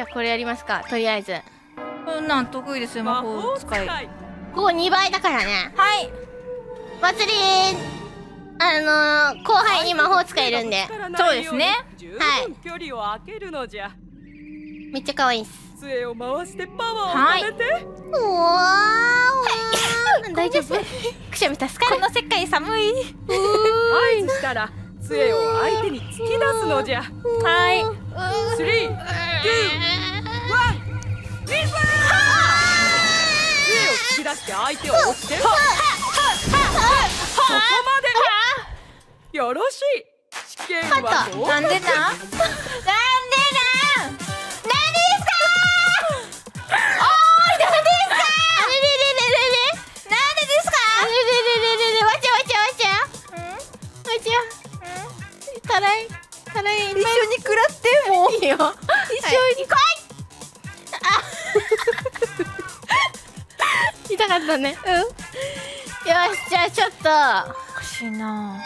じゃあこれやりますか。とりあえず。こんなん得意ですよ。魔法使い。はいここ2倍だからね。祭りあのー、後輩に魔法使いるんで。そうですね。はい。距離を空けるのじゃ。めっちゃ可愛いっす。杖を回してパワーをためて、はい、おー。大丈夫？くしゃみ助かる。この世界寒い。合図したら杖を相手に突き出すのじゃ。はい相手を押して。そこまでよろしい。試験はどう？なんでななんで辛い辛い一緒に食らってもいいよ一緒に来い、はい、痛かったね。うん。よしじゃあちょっと。おかしいな。